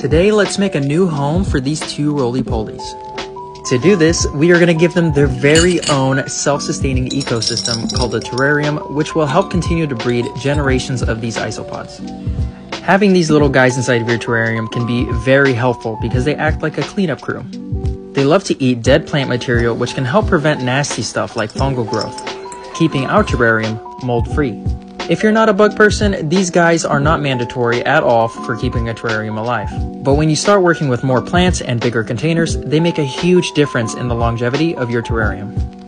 Today, let's make a new home for these two roly-polies. To do this, we are going to give them their very own self-sustaining ecosystem called a terrarium, which will help continue to breed generations of these isopods. Having these little guys inside of your terrarium can be very helpful because they act like a cleanup crew. They love to eat dead plant material which can help prevent nasty stuff like fungal growth, keeping our terrarium mold free. If you're not a bug person, these guys are not mandatory at all for keeping a terrarium alive. But when you start working with more plants and bigger containers, they make a huge difference in the longevity of your terrarium.